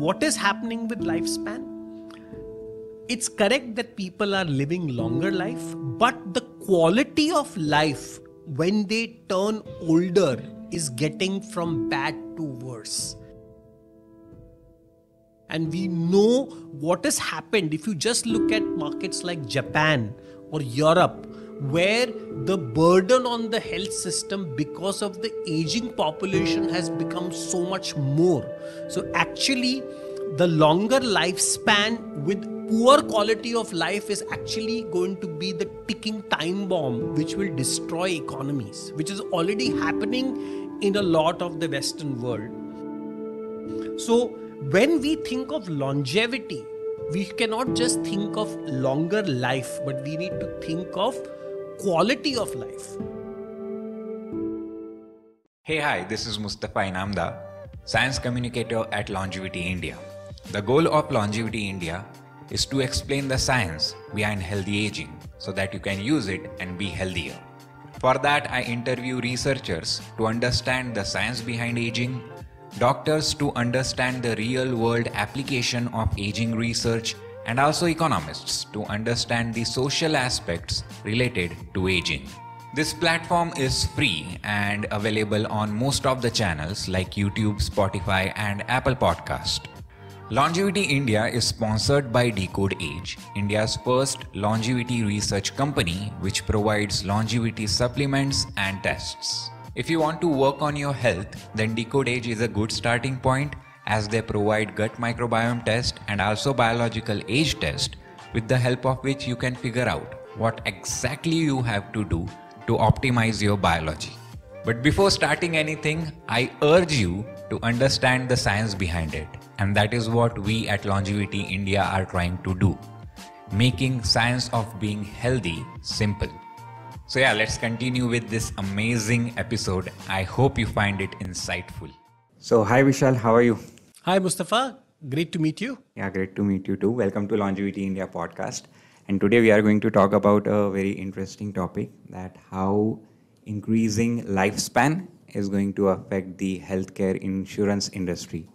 what is happening with lifespan? It's correct that people are living longer life, but the quality of life when they turn older is getting from bad to worse. And we know what has happened if you just look at markets like Japan or Europe, where the burden on the health system because of the aging population has become so much more. So, actually, the longer lifespan with poor quality of life is actually going to be the ticking time bomb which will destroy economies, which is already happening in a lot of the Western world. So, when we think of longevity, we cannot just think of longer life, but we need to think of quality of life. Hey, hi, this is Mustafa Inamdar, science communicator at Longevity India. The goal of Longevity India is to explain the science behind healthy aging so that you can use it and be healthier. For that, I interview researchers to understand the science behind aging doctors to understand the real world application of aging research, and also economists to understand the social aspects related to aging. This platform is free and available on most of the channels like YouTube, Spotify, and Apple Podcast. Longevity India is sponsored by Decode Age, India's first longevity research company which provides longevity supplements and tests. If you want to work on your health, then Decode Age is a good starting point as they provide gut microbiome test and also biological age test with the help of which you can figure out what exactly you have to do to optimize your biology. But before starting anything, I urge you to understand the science behind it. And that is what we at Longevity India are trying to do. Making science of being healthy simple. So, yeah, let's continue with this amazing episode. I hope you find it insightful. So, hi Vishal, how are you? Hi Mustafa, great to meet you. Yeah, great to meet you too. Welcome to Longevity India podcast. And today we are going to talk about a very interesting topic that how increasing lifespan is going to affect the healthcare insurance industry.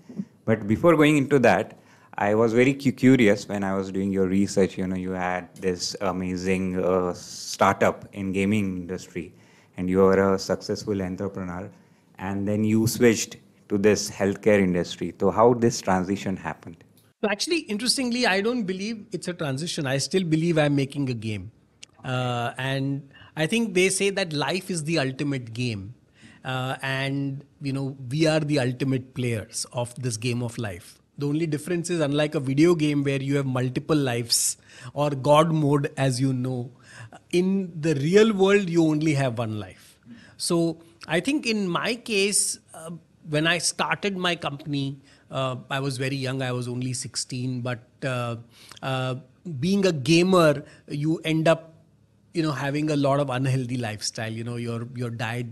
But before going into that, I was very curious when I was doing your research. You know, you had this amazing uh, startup in gaming industry, and you are a successful entrepreneur, and then you switched to this healthcare industry. So, how this transition happened? Actually, interestingly, I don't believe it's a transition. I still believe I'm making a game, uh, and I think they say that life is the ultimate game. Uh, and you know we are the ultimate players of this game of life the only difference is, unlike a video game where you have multiple lives or God mode, as you know, in the real world, you only have one life. So I think in my case, uh, when I started my company, uh, I was very young, I was only 16, but uh, uh, being a gamer, you end up you know having a lot of unhealthy lifestyle you know your your diet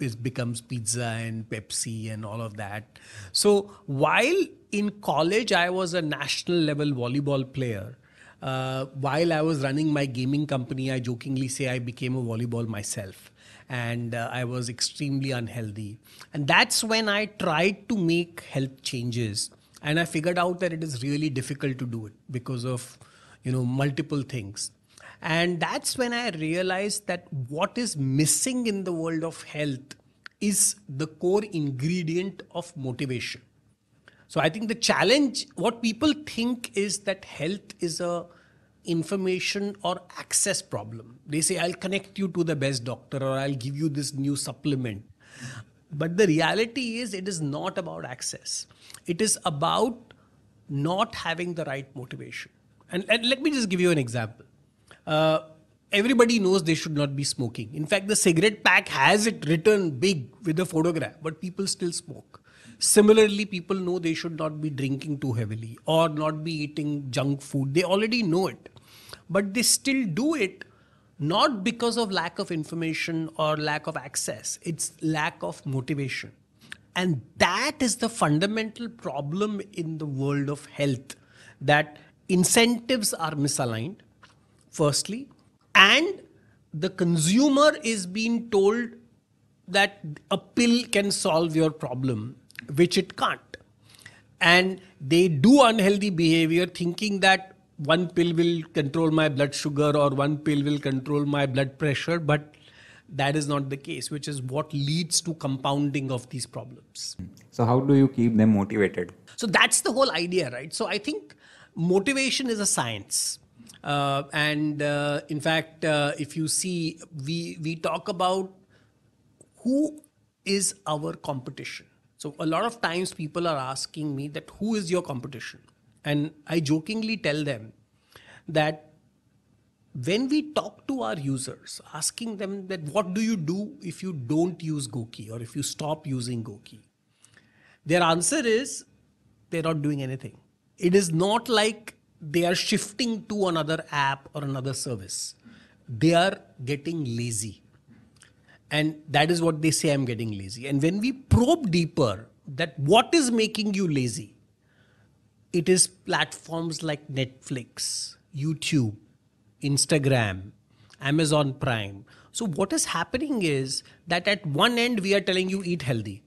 is becomes pizza and Pepsi and all of that. So while in college I was a national level volleyball player, uh, while I was running my gaming company, I jokingly say I became a volleyball myself. And uh, I was extremely unhealthy. And that's when I tried to make health changes. And I figured out that it is really difficult to do it because of, you know, multiple things. And that's when I realized that what is missing in the world of health is the core ingredient of motivation. So I think the challenge, what people think is that health is a information or access problem. They say, I'll connect you to the best doctor or I'll give you this new supplement. But the reality is, it is not about access. It is about not having the right motivation. And, and let me just give you an example. Uh, everybody knows they should not be smoking. In fact, the cigarette pack has it written big with a photograph, but people still smoke. Similarly, people know they should not be drinking too heavily or not be eating junk food. They already know it, but they still do it not because of lack of information or lack of access, it's lack of motivation. And that is the fundamental problem in the world of health that incentives are misaligned, firstly, and the consumer is being told that a pill can solve your problem which it can't. And they do unhealthy behavior thinking that one pill will control my blood sugar or one pill will control my blood pressure but that is not the case which is what leads to compounding of these problems. So how do you keep them motivated? So that's the whole idea right? So i think motivation is a science. Uh, and uh, in fact uh, if you see we we talk about who is our competition so a lot of times people are asking me that who is your competition? And I jokingly tell them that when we talk to our users, asking them that what do you do if you don't use GOQii or if you stop using GOQii? Their answer is they're not doing anything. It is not like they are shifting to another app or another service. They are getting lazy and that is what they say i'm getting lazy. And when we probe deeper that what is making you lazy it is platforms like netflix youtube instagram amazon prime. So what is happening is that at one end we are telling you eat healthy.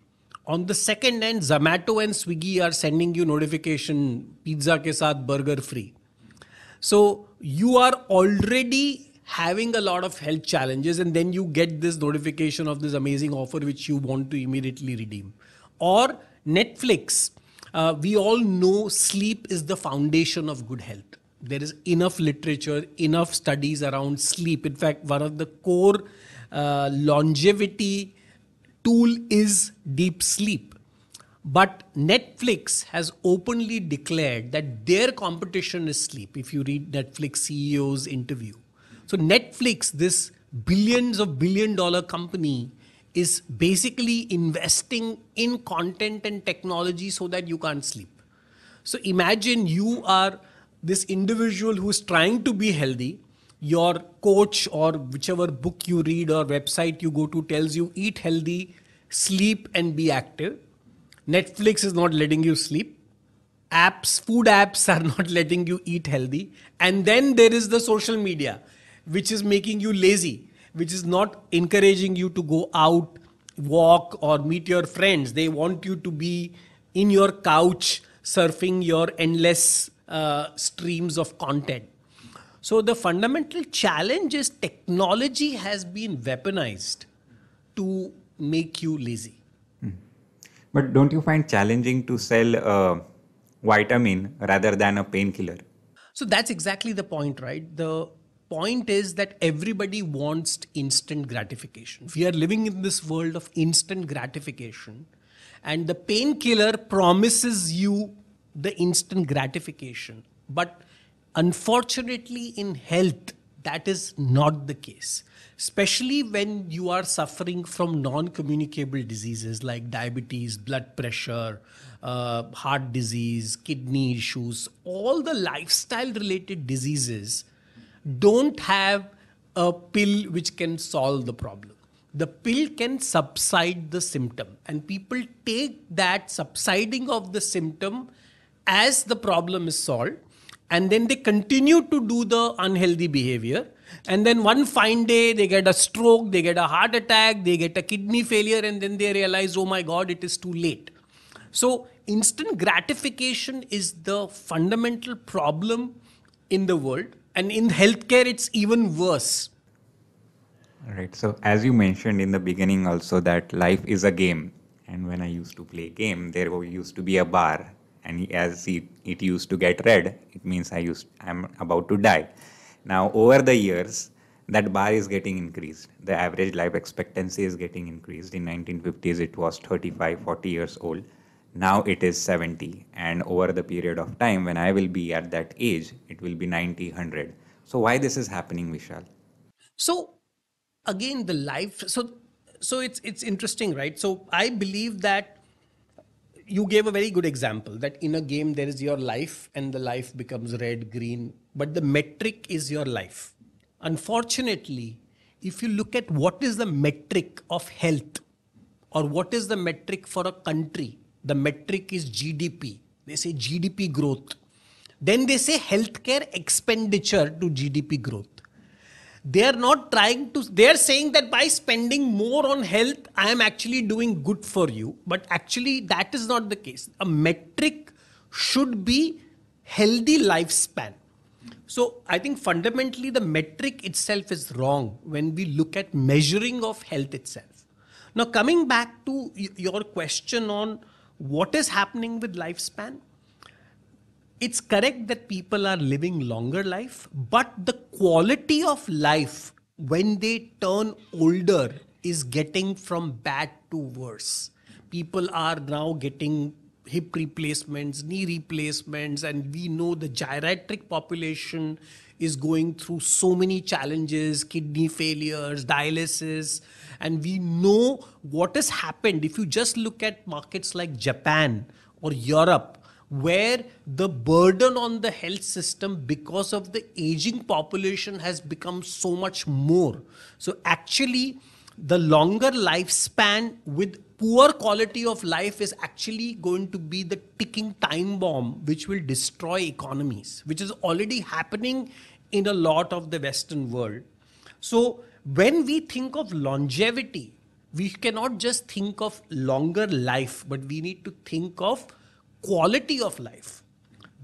On the second end zomato and swiggy are sending you notification pizza ke sath burger free. So you are already having a lot of health challenges and then you get this notification of this amazing offer which you want to immediately redeem. Or netflix. Uh, we all know sleep is the foundation of good health. There is enough literature enough studies around sleep. In fact one of the core uh, longevity tool is deep sleep. But netflix has openly declared that their competition is sleep if you read netflix ceo's interview so Netflix, this billions of billion dollar company, is basically investing in content and technology so that you can't sleep. So imagine you are this individual who's trying to be healthy. Your coach or whichever book you read or website you go to tells you eat healthy, sleep, and be active. Netflix is not letting you sleep. Apps, food apps are not letting you eat healthy. And then there is the social media which is making you lazy, which is not encouraging you to go out, walk, or meet your friends. They want you to be in your couch surfing your endless uh, streams of content. So, the fundamental challenge is technology has been weaponized to make you lazy. Hmm. But don't you find challenging to sell a vitamin rather than a painkiller? So that's exactly the point, right? The point is that everybody wants instant gratification. We are living in this world of instant gratification, and the painkiller promises you the instant gratification. But unfortunately, in health, that is not the case. Especially when you are suffering from non communicable diseases like diabetes, blood pressure, uh, heart disease, kidney issues, all the lifestyle related diseases don't have a pill which can solve the problem. The pill can subside the symptom, and people take that subsiding of the symptom as the problem is solved, and then they continue to do the unhealthy behavior. And then one fine day, they get a stroke, they get a heart attack, they get a kidney failure, and then they realize, oh my God, it is too late. So, instant gratification is the fundamental problem in the world and in healthcare it's even worse. Right so as you mentioned in the beginning also that life is a game. And when i used to play game there used to be a bar. And as it, it used to get red it means i used i'm about to die. Now over the years that bar is getting increased. The average life expectancy is getting increased. In 1950s it was 35 40 years old now it is 70 and over the period of time when i will be at that age it will be 90 100 so why this is happening vishal? So again the life so so it's it's interesting right? So i believe that you gave a very good example that in a game there is your life and the life becomes red green but the metric is your life. Unfortunately if you look at what is the metric of health or what is the metric for a country the metric is GDP. They say GDP growth. Then they say healthcare expenditure to GDP growth. They are not trying to, they are saying that by spending more on health, I am actually doing good for you. But actually, that is not the case. A metric should be healthy lifespan. So I think fundamentally the metric itself is wrong when we look at measuring of health itself. Now coming back to your question on what is happening with lifespan, it's correct that people are living longer life, but the quality of life when they turn older is getting from bad to worse. People are now getting hip replacements, knee replacements, and we know the geriatric population is going through so many challenges kidney failures, dialysis. And we know what has happened. If you just look at markets like Japan or Europe, where the burden on the health system because of the aging population has become so much more. So, actually, the longer lifespan with poor quality of life is actually going to be the ticking time bomb which will destroy economies, which is already happening in a lot of the Western world. So, when we think of longevity, we cannot just think of longer life, but we need to think of quality of life.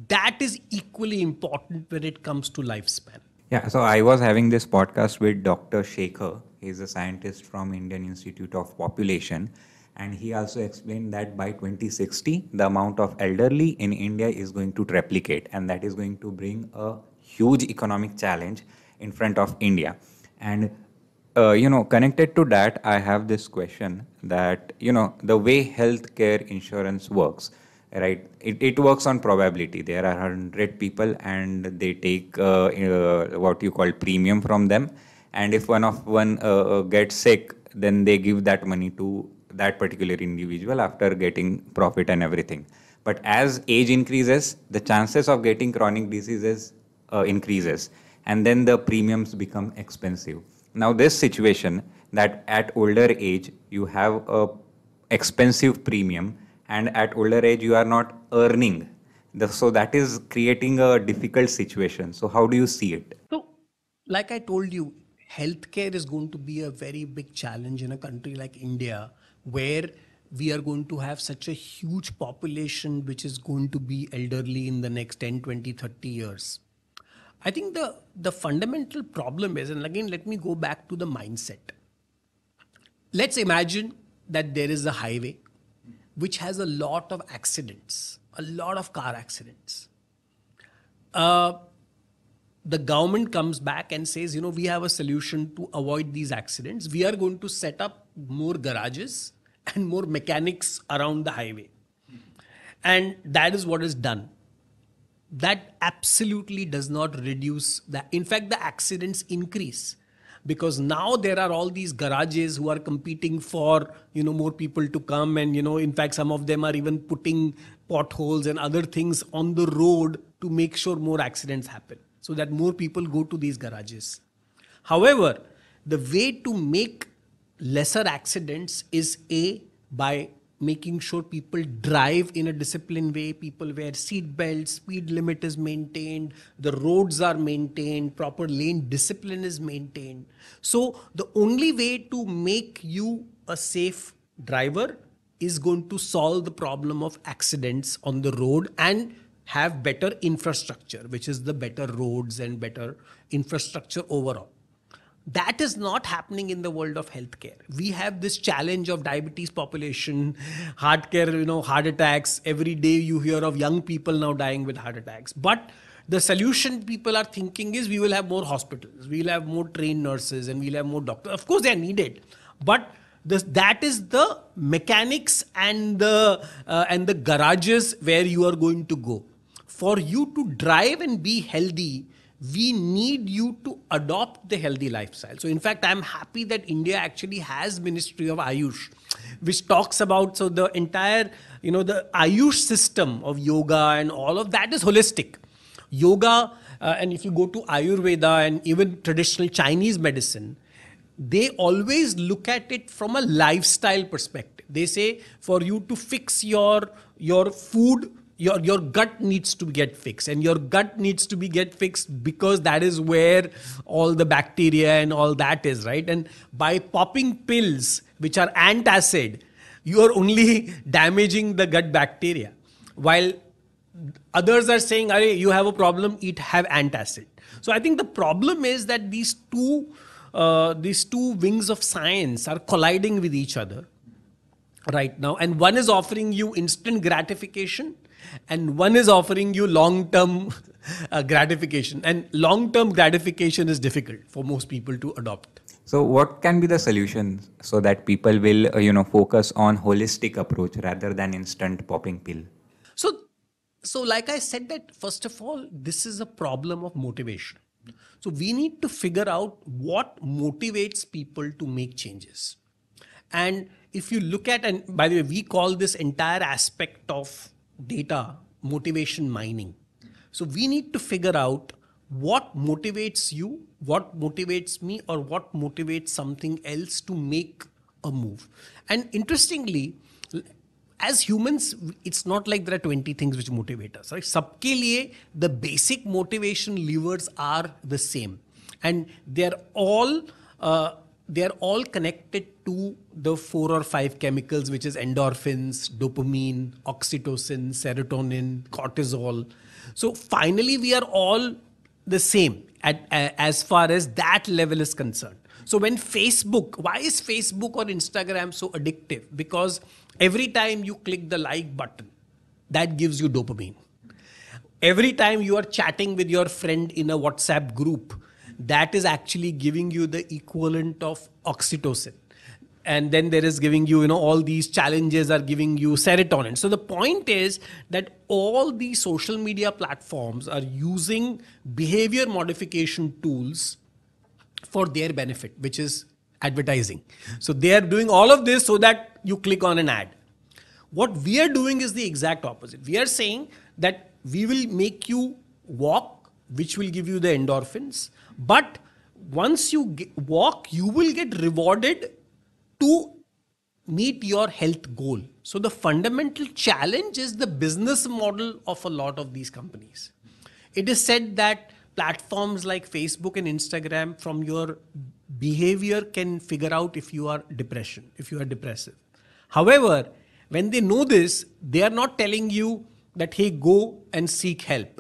That is equally important when it comes to lifespan. Yeah, so I was having this podcast with Dr. Shekhar. He's a scientist from Indian Institute of Population. And he also explained that by 2060, the amount of elderly in India is going to replicate, and that is going to bring a huge economic challenge in front of India. And uh, you know, connected to that, I have this question that you know the way healthcare insurance works right? It, it works on probability. There are 100 people and they take uh, uh, what you call premium from them. And if one of one uh, uh, gets sick then they give that money to that particular individual after getting profit and everything. But as age increases the chances of getting chronic diseases increases. And then the premiums become expensive now this situation that at older age you have a expensive premium and at older age you are not earning. The, so that is creating a difficult situation. So how do you see it? So like i told you healthcare is going to be a very big challenge in a country like india where we are going to have such a huge population which is going to be elderly in the next 10 20 30 years i think the the fundamental problem is and again let me go back to the mindset let's imagine that there is a highway which has a lot of accidents, a lot of car accidents. Uh, the government comes back and says, you know, we have a solution to avoid these accidents. We are going to set up more garages and more mechanics around the highway. And that is what is done. That absolutely does not reduce that. In fact, the accidents increase because now there are all these garages who are competing for you know more people to come and you know in fact some of them are even putting potholes and other things on the road to make sure more accidents happen so that more people go to these garages however the way to make lesser accidents is a by making sure people drive in a disciplined way, people wear seat belts, speed limit is maintained, the roads are maintained, proper lane discipline is maintained. So the only way to make you a safe driver is going to solve the problem of accidents on the road and have better infrastructure, which is the better roads and better infrastructure overall. That is not happening in the world of healthcare. We have this challenge of diabetes population, heart care, you know, heart attacks. Every day you hear of young people now dying with heart attacks. But the solution people are thinking is we will have more hospitals, we'll have more trained nurses, and we'll have more doctors. Of course, they are needed, but this, that is the mechanics and the uh, and the garages where you are going to go. For you to drive and be healthy, we need you to adopt the healthy lifestyle. So in fact i'm happy that india actually has ministry of ayush which talks about so the entire you know the ayush system of yoga and all of that is holistic. Yoga uh, and if you go to ayurveda and even traditional chinese medicine they always look at it from a lifestyle perspective. They say for you to fix your your food your your gut needs to get fixed. And your gut needs to be get fixed because that is where all the bacteria and all that is right? And by popping pills which are antacid you are only damaging the gut bacteria. While others are saying, Are you have a problem, eat have antacid. So I think the problem is that these two uh, these two wings of science are colliding with each other right now. And one is offering you instant gratification and one is offering you long term uh, gratification. And long term gratification is difficult for most people to adopt. So what can be the solution so that people will uh, you know focus on holistic approach rather than instant popping pill? So so like i said that first of all this is a problem of motivation. So we need to figure out what motivates people to make changes. And if you look at, and by the way, we call this entire aspect of data motivation mining. So we need to figure out what motivates you, what motivates me, or what motivates something else to make a move. And interestingly, as humans, it's not like there are 20 things which motivate us. Right? Sabke liye, the basic motivation levers are the same. And they're all uh, they're all connected to the four or five chemicals, which is endorphins, dopamine, oxytocin, serotonin, cortisol. So finally, we are all the same at, as far as that level is concerned. So when Facebook, why is Facebook or Instagram so addictive? Because every time you click the like button, that gives you dopamine. Every time you are chatting with your friend in a WhatsApp group, that is actually giving you the equivalent of oxytocin. And then there is giving you you know all these challenges are giving you serotonin. So the point is that all these social media platforms are using behavior modification tools for their benefit which is advertising. So they are doing all of this so that you click on an ad. What we are doing is the exact opposite. We are saying that we will make you walk which will give you the endorphins but once you walk, you will get rewarded to meet your health goal. So the fundamental challenge is the business model of a lot of these companies. It is said that platforms like Facebook and Instagram from your behavior can figure out if you are depression, if you are depressive. However, when they know this, they are not telling you that hey go and seek help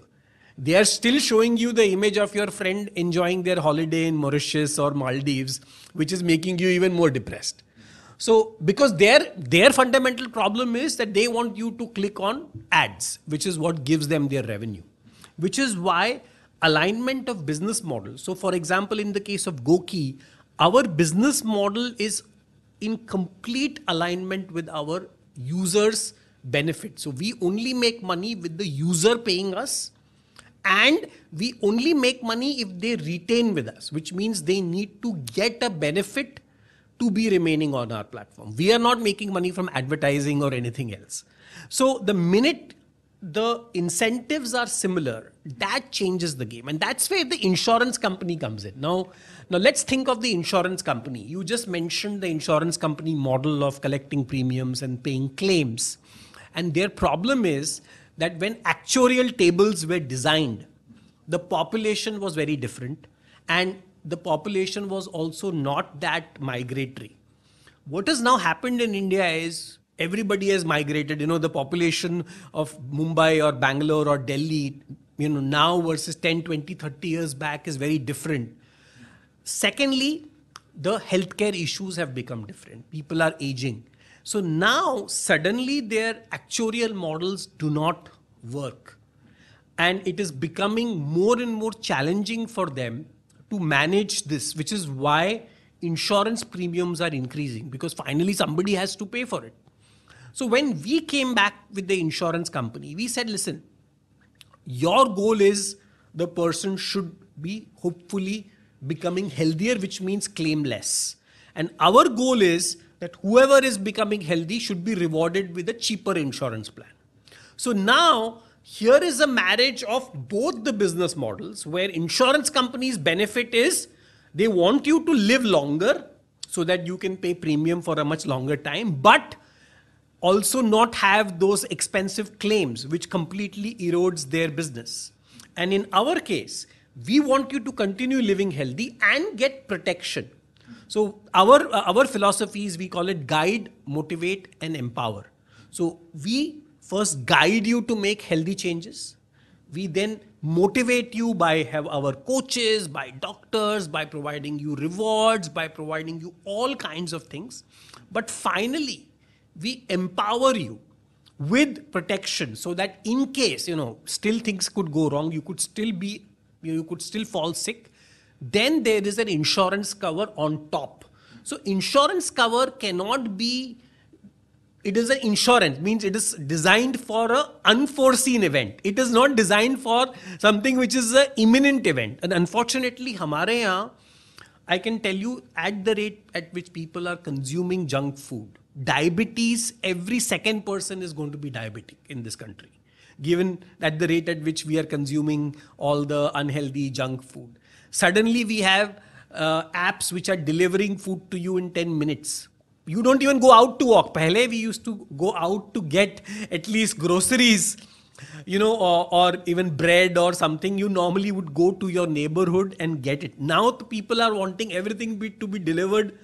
they are still showing you the image of your friend enjoying their holiday in Mauritius or Maldives, which is making you even more depressed. So, because their their fundamental problem is that they want you to click on ads, which is what gives them their revenue, which is why alignment of business model. So, for example, in the case of GOQii, our business model is in complete alignment with our users' benefit. So, we only make money with the user paying us and we only make money if they retain with us, which means they need to get a benefit to be remaining on our platform. We are not making money from advertising or anything else. So the minute the incentives are similar, that changes the game. And that's where the insurance company comes in. Now, now let's think of the insurance company. You just mentioned the insurance company model of collecting premiums and paying claims. And their problem is that when actuarial tables were designed, the population was very different and the population was also not that migratory. What has now happened in India is everybody has migrated. You know, the population of Mumbai or Bangalore or Delhi, you know, now versus 10, 20, 30 years back is very different. Secondly, the healthcare issues have become different. People are aging. So now suddenly their actuarial models do not work. And it is becoming more and more challenging for them to manage this, which is why insurance premiums are increasing because finally somebody has to pay for it. So when we came back with the insurance company, we said, listen, your goal is the person should be hopefully becoming healthier, which means claim less. And our goal is that whoever is becoming healthy should be rewarded with a cheaper insurance plan. So now here is a marriage of both the business models where insurance companies benefit is they want you to live longer so that you can pay premium for a much longer time but also not have those expensive claims which completely erodes their business and in our case we want you to continue living healthy and get protection so our uh, our philosophy is we call it guide, motivate, and empower. So we first guide you to make healthy changes. We then motivate you by have our coaches, by doctors, by providing you rewards, by providing you all kinds of things. But finally, we empower you with protection so that in case you know still things could go wrong you could still be you could still fall sick then there is an insurance cover on top. So insurance cover cannot be it is an insurance means it is designed for a unforeseen event. It is not designed for something which is a imminent event. And unfortunately hamare yahan i can tell you at the rate at which people are consuming junk food diabetes, every second person is going to be diabetic in this country, given at the rate at which we are consuming all the unhealthy junk food. Suddenly, we have uh, apps which are delivering food to you in 10 minutes. You don't even go out to walk. Pehle, we used to go out to get at least groceries, you know, or, or even bread or something. You normally would go to your neighborhood and get it. Now, the people are wanting everything be, to be delivered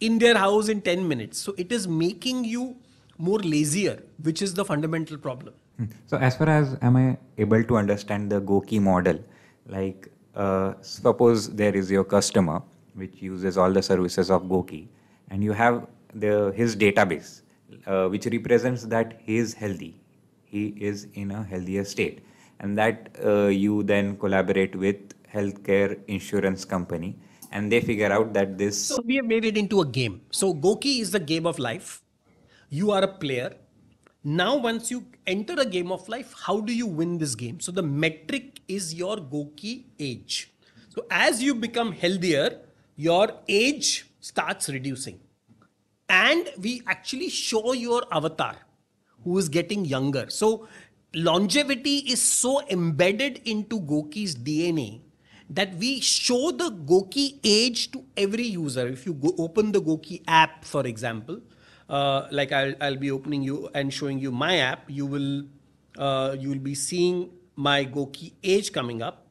in their house in 10 minutes. So it is making you more lazier, which is the fundamental problem. Hmm. So, as far as am I able to understand the GOQii model, like uh, suppose there is your customer which uses all the services of GOQii, and you have the his database uh, which represents that he is healthy, he is in a healthier state, and that uh, you then collaborate with healthcare insurance company and they figure out that this. So we have made it into a game. So GOQii is the game of life. You are a player. Now, once you enter a game of life, how do you win this game? So the metric is your GOQii age. So as you become healthier, your age starts reducing. And we actually show your avatar who is getting younger. So longevity is so embedded into GOQii's DNA that we show the GOQii age to every user. If you go open the GOQii app, for example, uh, like I'll, I'll be opening you and showing you my app, you will uh, you will be seeing my GOQii age coming up,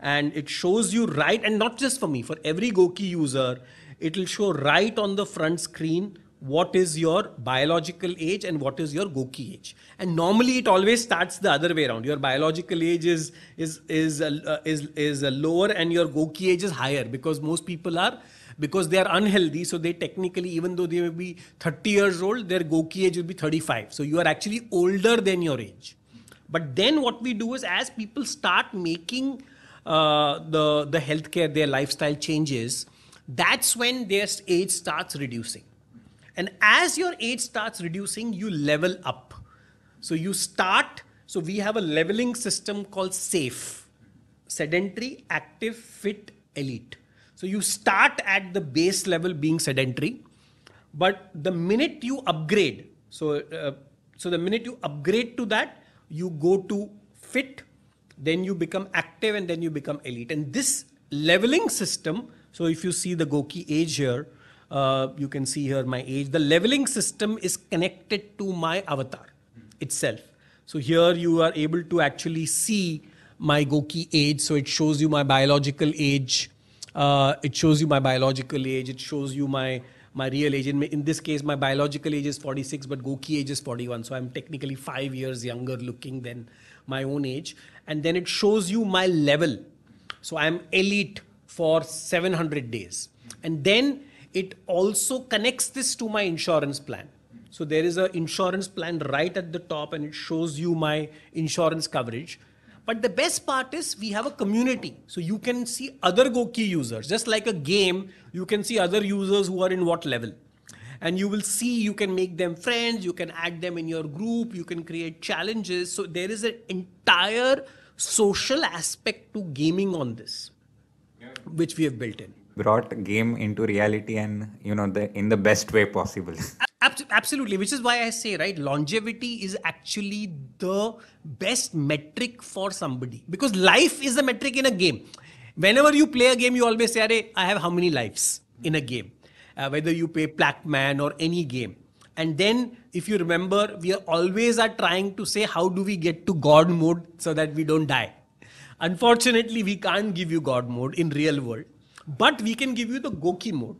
and it shows you right, and not just for me, for every GOQii user, it will show right on the front screen what is your biological age and what is your GOQii age. And normally it always starts the other way around. Your biological age is is is uh, is is lower and your GOQii age is higher because most people are because they are unhealthy. So they technically, even though they may be 30 years old, their GOQii age will be 35. So you are actually older than your age. But then what we do is as people start making uh, the the healthcare, their lifestyle changes, that's when their age starts reducing and as your age starts reducing, you level up. So you start, so we have a leveling system called SAFE sedentary, active, fit, elite. So you start at the base level being sedentary, but the minute you upgrade, so uh, so the minute you upgrade to that, you go to fit, then you become active, and then you become elite. And this leveling system, so if you see the GOQii age here, uh, you can see here my age. The leveling system is connected to my avatar itself. So here you are able to actually see my GOQii age. So it shows you my biological age. Uh, it shows you my biological age. It shows you my my real age. In, in this case, my biological age is 46, but GOQii age is 41. So I'm technically five years younger looking than my own age. And then it shows you my level. So I'm elite for 700 days. And then it also connects this to my insurance plan. So there is an insurance plan right at the top and it shows you my insurance coverage. But the best part is we have a community. So you can see other GOQii users. Just like a game, you can see other users who are in what level. And you will see you can make them friends, you can add them in your group, you can create challenges. So there is an entire social aspect to gaming on this, which we have built in brought game into reality and you know the in the best way possible absolutely which is why i say right longevity is actually the best metric for somebody. Because life is a metric in a game. Whenever you play a game you always say hey, i have how many lives in a game? Uh, whether you play pac-man or any game. And then if you remember we are always are trying to say how do we get to god mode so that we don't die? Unfortunately we can't give you god mode in real world but we can give you the GOQii mode.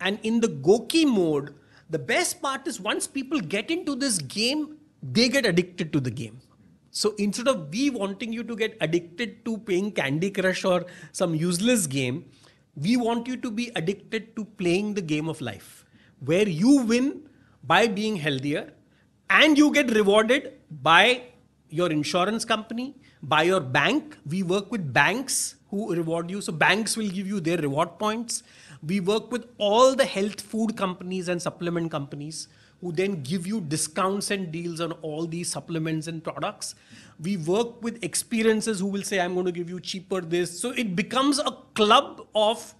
And in the GOQii mode, the best part is once people get into this game, they get addicted to the game. So instead of we wanting you to get addicted to playing Candy Crush or some useless game, we want you to be addicted to playing the game of life, where you win by being healthier and you get rewarded by your insurance company, by your bank. We work with banks who reward you. So banks will give you their reward points. We work with all the health food companies and supplement companies who then give you discounts and deals on all these supplements and products. We work with experiences who will say, I'm going to give you cheaper this. So it becomes a club of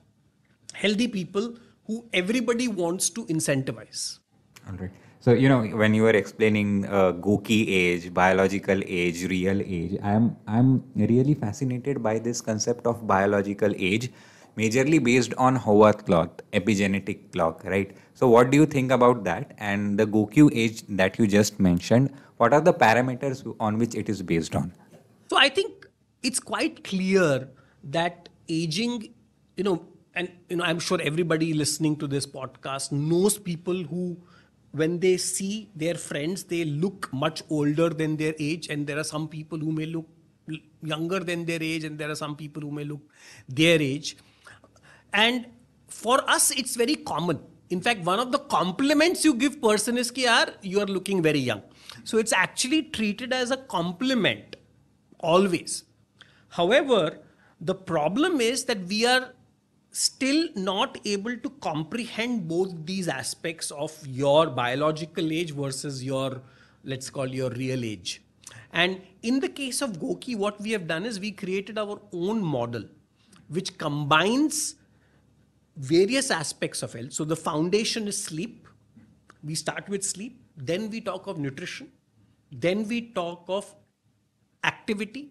healthy people who everybody wants to incentivize. All right. So, you know, when you were explaining uh, age, biological age, real age, I'm, I'm really fascinated by this concept of biological age, majorly based on Horvath clock, epigenetic clock, right? So, what do you think about that? And the GOQii age that you just mentioned, what are the parameters on which it is based on? So, I think it's quite clear that aging, you know, and you know, I'm sure everybody listening to this podcast knows people who when they see their friends, they look much older than their age, and there are some people who may look younger than their age, and there are some people who may look their age. And for us, it's very common. In fact, one of the compliments you give person is you are looking very young. So it's actually treated as a compliment always. However, the problem is that we are still not able to comprehend both these aspects of your biological age versus your, let's call your real age. And in the case of GOQii, what we have done is we created our own model, which combines various aspects of health. So the foundation is sleep. We start with sleep, then we talk of nutrition, then we talk of activity,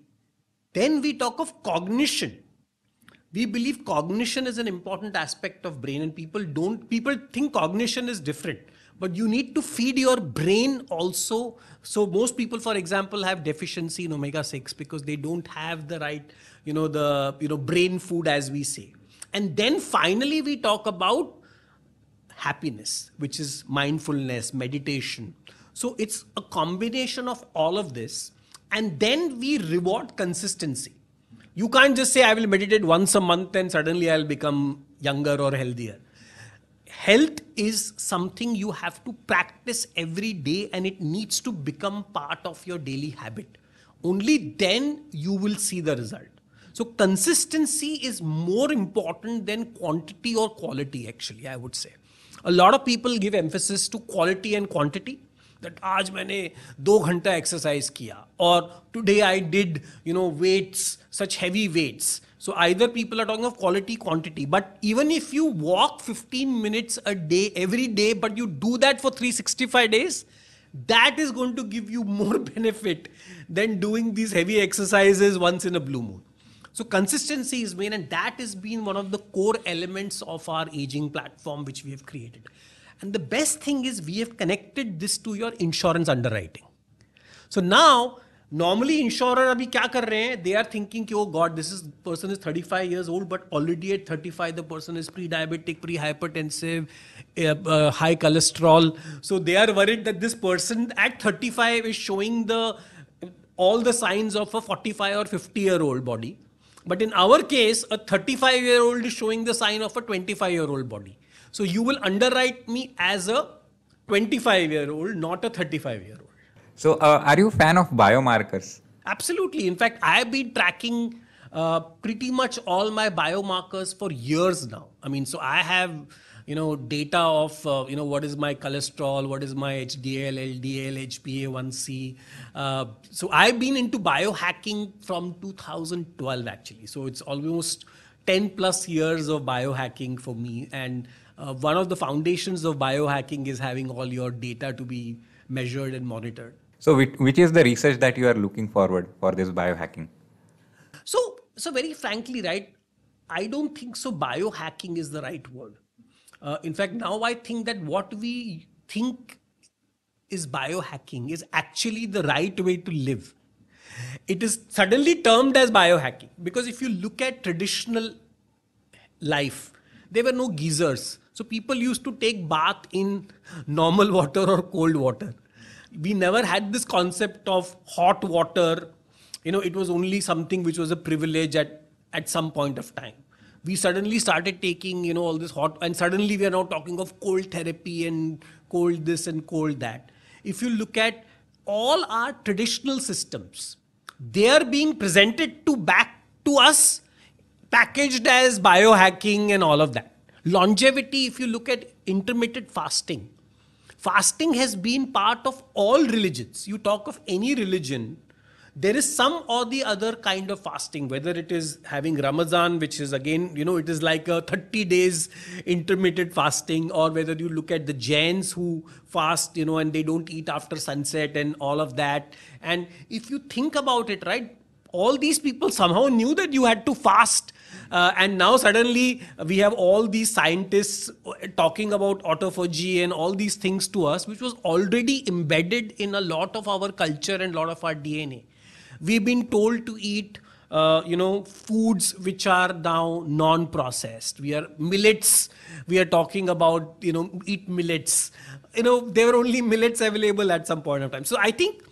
then we talk of cognition. We believe cognition is an important aspect of brain and people don't people think cognition is different but you need to feed your brain also. So most people for example have deficiency in omega 6 because they don't have the right you know the you know brain food as we say and then finally we talk about happiness which is mindfulness meditation so it's a combination of all of this and then we reward consistency you can't just say, I will meditate once a month and suddenly I'll become younger or healthier. Health is something you have to practice every day and it needs to become part of your daily habit. Only then you will see the result. So, consistency is more important than quantity or quality, actually, I would say. A lot of people give emphasis to quality and quantity that आज मैंने दो घंटा exercise किया और today I did you know weights such heavy weights so either people are talking of quality quantity but even if you walk 15 minutes a day every day but you do that for 365 days that is going to give you more benefit than doing these heavy exercises once in a blue moon so consistency is main and that has been one of the core elements of our aging platform which we have created and the best thing is we have connected this to your insurance underwriting. So now, normally insurer abhi kya kar rahe? They are thinking, oh God, this is person is 35 years old, but already at 35 the person is pre-diabetic, pre-hypertensive, uh, uh, high cholesterol. So they are worried that this person at 35 is showing the all the signs of a 45 or 50 year old body. But in our case, a 35 year old is showing the sign of a 25 year old body. So you will underwrite me as a 25 year old, not a 35 year old. So uh, are you a fan of biomarkers? Absolutely. In fact, I have been tracking uh, pretty much all my biomarkers for years now. I mean, so I have you know data of uh, you know what is my cholesterol what is my hdl ldl hba1c uh, so i've been into biohacking from 2012 actually so it's almost 10 plus years of biohacking for me and uh, one of the foundations of biohacking is having all your data to be measured and monitored. So, which, which is the research that you are looking forward for this biohacking? So, so very frankly, right, I don't think so. Biohacking is the right word. Uh, in fact, now I think that what we think is biohacking is actually the right way to live. It is suddenly termed as biohacking because if you look at traditional life, there were no geysers so people used to take bath in normal water or cold water. we never had this concept of hot water. You know, it was only something which was a privilege at, at some point of time. We suddenly started taking, you know, all this hot, and suddenly we are now talking of cold therapy and cold this and cold that. If you look at all our traditional systems, they are being presented to back to us, packaged as biohacking and all of that. Longevity, if you look at intermittent fasting, fasting has been part of all religions. You talk of any religion, there is some or the other kind of fasting, whether it is having Ramadan, which is again, you know, it is like a 30 days intermittent fasting, or whether you look at the Jains who fast, you know, and they don't eat after sunset and all of that. And if you think about it, right, all these people somehow knew that you had to fast. Uh, and now suddenly we have all these scientists talking about autophagy and all these things to us, which was already embedded in a lot of our culture and a lot of our DNA. We've been told to eat, uh, you know, foods which are now non-processed. We are millets. We are talking about, you know, eat millets. You know, there were only millets available at some point of time. So I think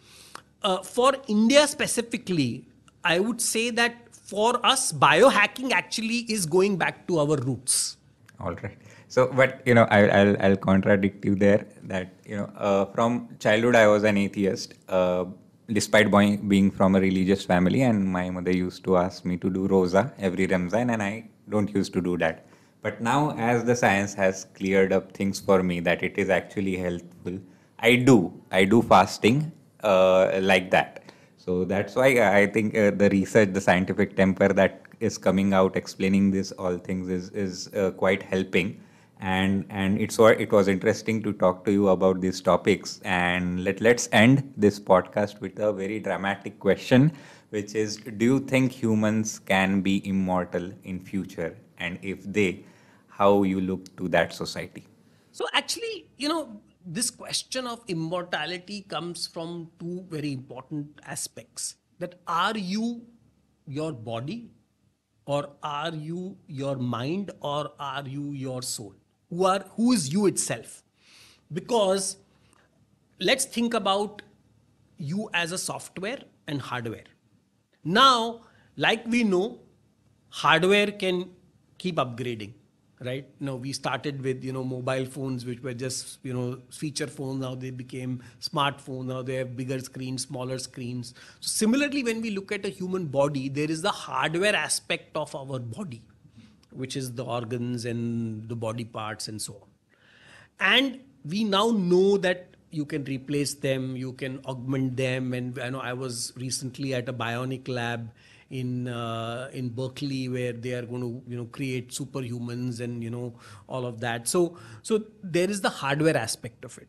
uh, for India specifically, I would say that for us, biohacking actually is going back to our roots. All right. So, but you know, I, I'll I'll contradict you there. That you know, uh, from childhood I was an atheist. Uh, despite being from a religious family and my mother used to ask me to do rosa every ramzan and i don't used to do that. But now as the science has cleared up things for me that it is actually helpful i do i do fasting uh, like that. So that's why i think uh, the research the scientific temper that is coming out explaining this all things is is uh, quite helping and and it's it was interesting to talk to you about these topics. And let let's end this podcast with a very dramatic question which is do you think humans can be immortal in future? And if they how you look to that society? So actually you know this question of immortality comes from two very important aspects. That are you your body or are you your mind or are you your soul who are who is you itself. Because let's think about you as a software and hardware. Now like we know hardware can keep upgrading right? Now we started with you know mobile phones which were just you know feature phones. Now they became smartphones. Now they have bigger screens smaller screens. So similarly when we look at a human body there is the hardware aspect of our body which is the organs and the body parts and so on. And we now know that you can replace them, you can augment them. And I know I was recently at a bionic lab in uh, in Berkeley where they are going to you know create superhumans and you know all of that. So so there is the hardware aspect of it.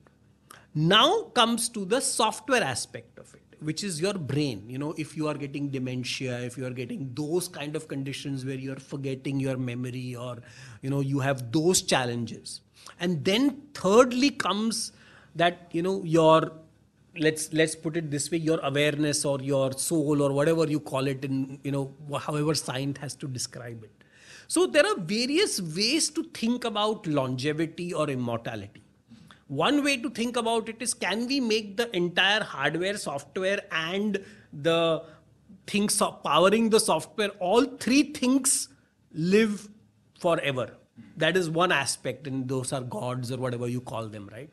Now comes to the software aspect of it which is your brain. You know if you are getting dementia if you are getting those kind of conditions where you're forgetting your memory or you know you have those challenges. And then thirdly comes that you know your let's let's put it this way your awareness or your soul or whatever you call it in you know however science has to describe it. So there are various ways to think about longevity or immortality one way to think about it is can we make the entire hardware, software, and the things powering the software, all three things live forever? That is one aspect, and those are gods or whatever you call them, right?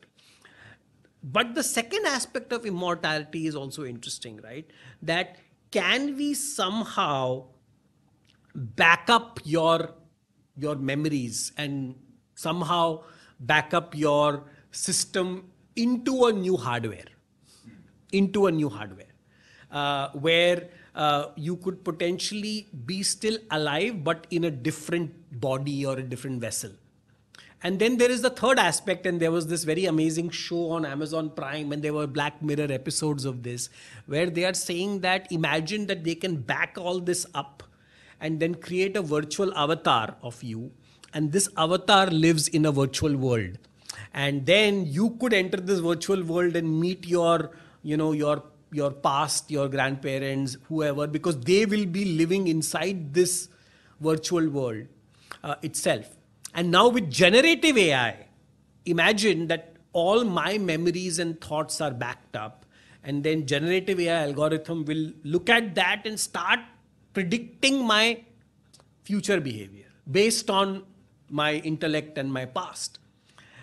But the second aspect of immortality is also interesting, right? That can we somehow back up your your memories and somehow back up your system into a new hardware, into a new hardware, uh, where uh, you could potentially be still alive but in a different body or a different vessel. And then there is the third aspect, and there was this very amazing show on Amazon Prime, and there were Black Mirror episodes of this, where they are saying that imagine that they can back all this up and then create a virtual avatar of you, and this avatar lives in a virtual world and then you could enter this virtual world and meet your you know your your past your grandparents whoever because they will be living inside this virtual world uh, itself. And now with generative ai imagine that all my memories and thoughts are backed up and then generative ai algorithm will look at that and start predicting my future behavior based on my intellect and my past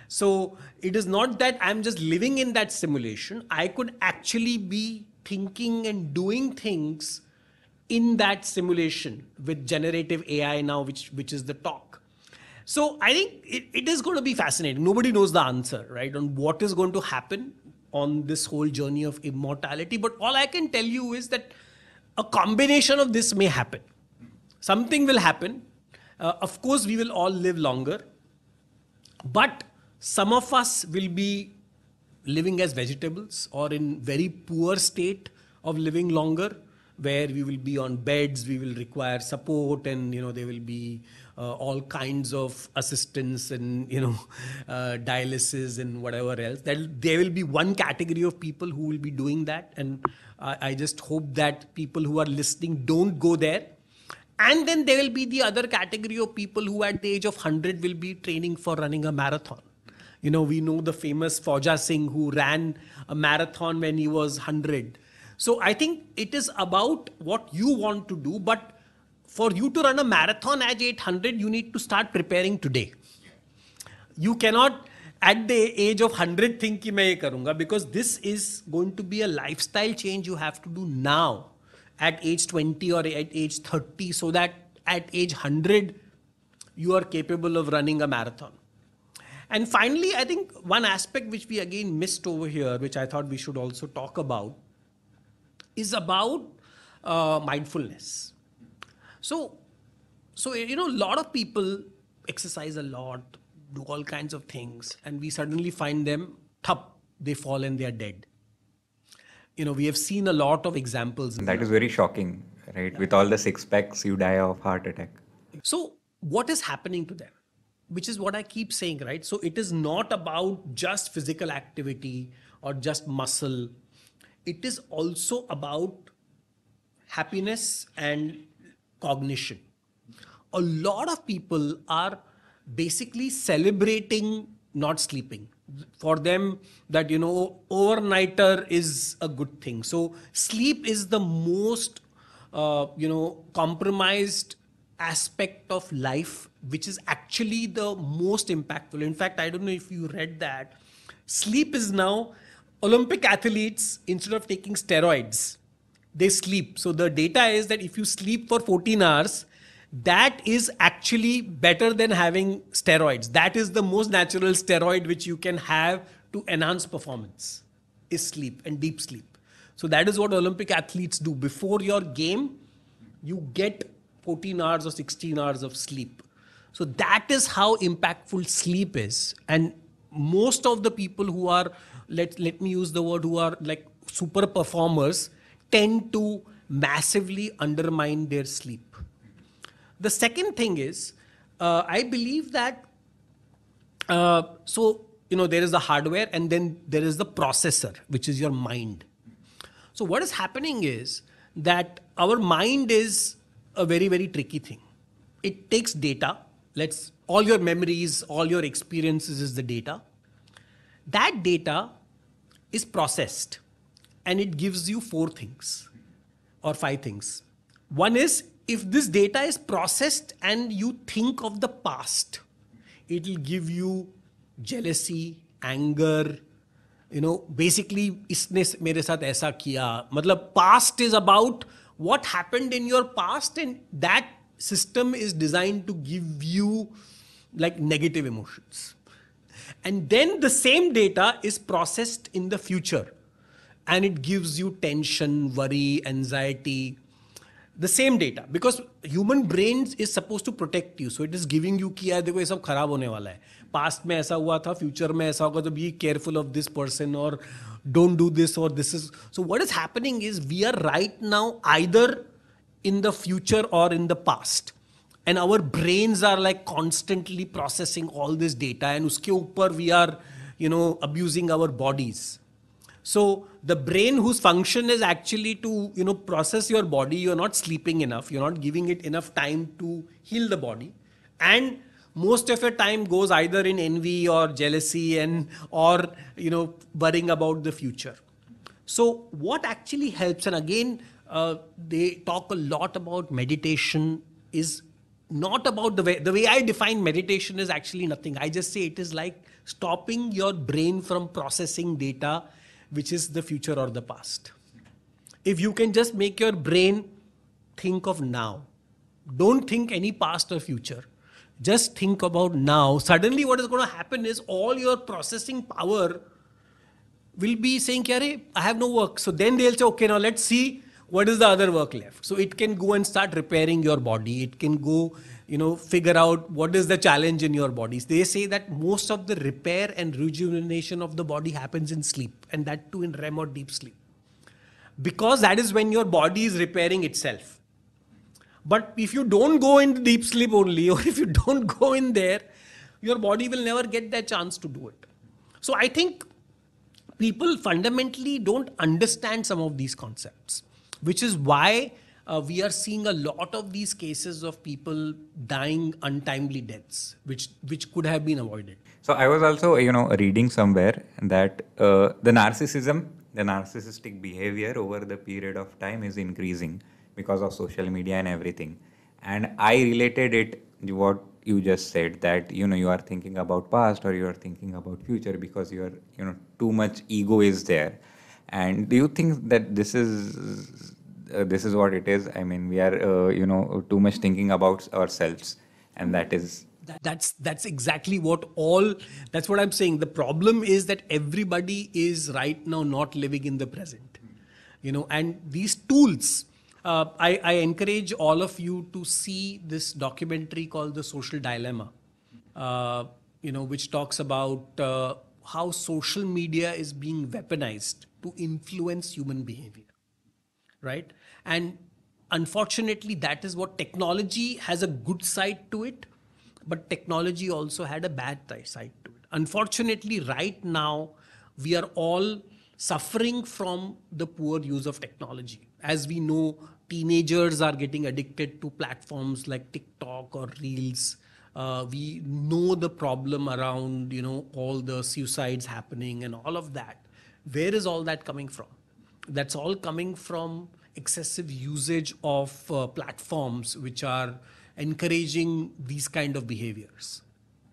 so it is not that i'm just living in that simulation. I could actually be thinking and doing things in that simulation with generative ai now which which is the talk. So i think it, it is going to be fascinating. Nobody knows the answer right on what is going to happen on this whole journey of immortality. But all i can tell you is that a combination of this may happen. Something will happen. Uh, of course we will all live longer. But some of us will be living as vegetables or in very poor state of living longer where we will be on beds we will require support and you know there will be uh, all kinds of assistance and you know uh, dialysis and whatever else. That there will be one category of people who will be doing that. And I, I just hope that people who are listening don't go there. And then there will be the other category of people who at the age of 100 will be training for running a marathon you know, we know the famous Fauja Singh who ran a marathon when he was 100. So I think it is about what you want to do, but for you to run a marathon at 800, you need to start preparing today. You cannot at the age of 100 think ki main ye karunga because this is going to be a lifestyle change you have to do now at age 20 or at age 30 so that at age 100 you are capable of running a marathon and finally, I think one aspect which we again missed over here, which I thought we should also talk about, is about uh, mindfulness. So, so you know, a lot of people exercise a lot, do all kinds of things, and we suddenly find them thup, they fall and they are dead. You know, we have seen a lot of examples. That is very shocking, right? With all the six packs, you die of heart attack. So, what is happening to them? Which is what I keep saying, right? So, it is not about just physical activity or just muscle it is also about happiness and cognition. A lot of people are basically celebrating not sleeping. For them, that you know, overnighter is a good thing. So sleep is the most uh, you know compromised aspect of life, which is actually the most impactful. In fact, I don't know if you read that. Sleep is now Olympic athletes, instead of taking steroids, they sleep. So the data is that if you sleep for 14 hours, that is actually better than having steroids. That is the most natural steroid which you can have to enhance performance is sleep and deep sleep. So that is what Olympic athletes do. Before your game, you get 14 hours or 16 hours of sleep. So that is how impactful sleep is. And most of the people who are let let me use the word who are like super performers tend to massively undermine their sleep. The second thing is uh, i believe that uh, so you know there is the hardware and then there is the processor which is your mind. So what is happening is that our mind is a very very tricky thing. It takes data let's all your memories all your experiences is the data that data is processed and it gives you four things or five things. One is if this data is processed and you think of the past, it will give you jealousy, anger, you know, basically इसने मेरे साथ ऐसा किया मतलब past is about what happened in your past and that system is designed to give you like negative emotions and then the same data is processed in the future and it gives you tension, worry, anxiety. The same data because human brains is supposed to protect you. So it is giving you कि यार देखो ये सब खराब होने वाला है past में ऐसा हुआ था फ्यूचर में ऐसा होगा तो be careful of this person और डोंट डू दिस और this is so what is happening is we are right now either in the future or in the past. And our brains are like constantly processing all this data and uske upar we are you know abusing our bodies. So the brain whose function is actually to you know process your body you're not sleeping enough you're not giving it enough time to heal the body. And most of your time goes either in envy or jealousy and or you know worrying about the future. So what actually helps and again uh, they talk a lot about meditation is not about the way the way i define meditation is actually nothing. I just say it is like stopping your brain from processing data which is the future or the past. If you can just make your brain think of now don't think any past or future. Just think about now. Suddenly what is going to happen is all your processing power will be saying Kyare, i have no work. So then they'll say okay now let's see what is the other work left? So it can go and start repairing your body. It can go you know figure out what is the challenge in your bodies they say that most of the repair and rejuvenation of the body happens in sleep and that too in rem or deep sleep. Because that is when your body is repairing itself. But if you don't go into deep sleep only or if you don't go in there your body will never get that chance to do it. So i think people fundamentally don't understand some of these concepts which is why uh, we are seeing a lot of these cases of people dying untimely deaths, which which could have been avoided. So I was also, you know, reading somewhere that uh, the narcissism, the narcissistic behavior over the period of time is increasing because of social media and everything. And I related it to what you just said that you know you are thinking about past or you are thinking about future because you are you know too much ego is there and do you think that this is uh, this is what it is? I mean, we are uh, you know too much thinking about ourselves, and that is that, that's that's exactly what all that's what i'm saying the problem is that everybody is right now not living in the present you know and these tools uh, I, I encourage all of you to see this documentary called the social dilemma uh, you know which talks about uh, how social media is being weaponized to influence human behavior right? And unfortunately that is what technology has a good side to it but technology also had a bad side to it. Unfortunately right now we are all suffering from the poor use of technology. As we know teenagers are getting addicted to platforms like tiktok or reels. Uh, we know the problem around you know all the suicides happening and all of that where is all that coming from? That's all coming from excessive usage of uh, platforms which are encouraging these kind of behaviors.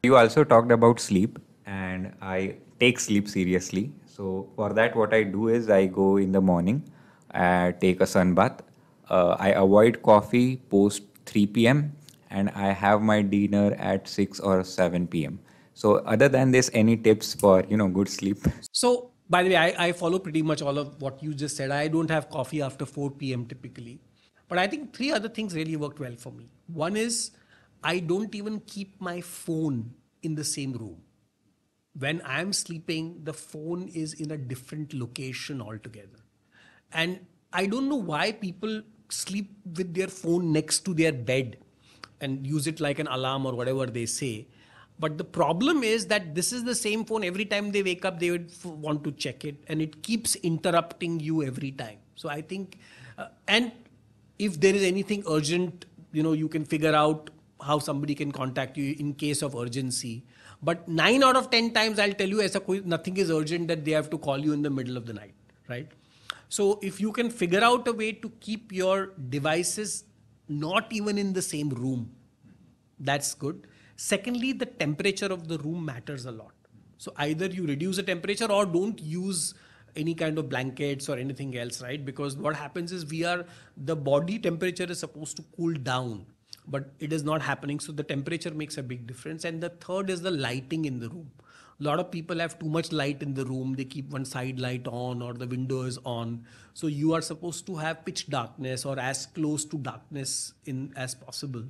You also talked about sleep and i take sleep seriously. So for that what i do is i go in the morning I take a sun bath uh, i avoid coffee post 3 p.m and i have my dinner at 6 or 7 p.m so other than this any tips for you know good sleep? So by the way, I, I follow pretty much all of what you just said. I don't have coffee after 4 p.m. typically. But I think three other things really worked well for me. One is I don't even keep my phone in the same room. When I'm sleeping, the phone is in a different location altogether. And I don't know why people sleep with their phone next to their bed and use it like an alarm or whatever they say. But the problem is that this is the same phone. Every time they wake up, they would f- want to check it, and it keeps interrupting you every time. So I think, uh, and if there is anything urgent, you know, you can figure out how somebody can contact you in case of urgency. But nine out of ten times, I'll tell you, as a nothing is urgent that they have to call you in the middle of the night, right? So if you can figure out a way to keep your devices not even in the same room, that's good Secondly, the temperature of the room matters a lot. So either you reduce the temperature or don't use any kind of blankets or anything else, right? Because what happens is we are, the body temperature is supposed to cool down, but it is not happening. So the temperature makes a big difference. And the third is the lighting in the room. A lot of people have too much light in the room. They keep one side light on or the window is on. So you are supposed to have pitch darkness or as close to darkness in as possible.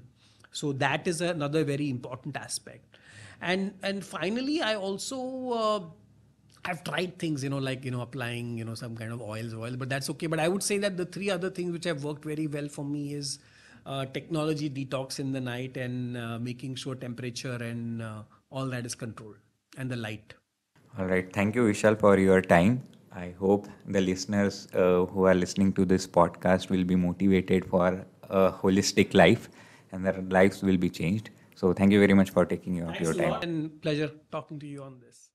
So that is another very important aspect. And and finally, I also uh, I've tried things, you know, like you know, applying you know some kind of oils, oil, but that's okay. But I would say that the three other things which have worked very well for me is uh, technology detox in the night and uh, making sure temperature and uh, all that is controlled and the light. All right. Thank you, Vishal, for your time. I hope the listeners uh, who are listening to this podcast will be motivated for a holistic life and their lives will be changed. So thank you very much for taking your, Thanks your time. lot and pleasure talking to you on this.